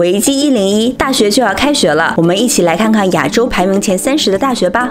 维基一零一大学就要开学了我们一起来看看亚洲排名前三十的大学吧。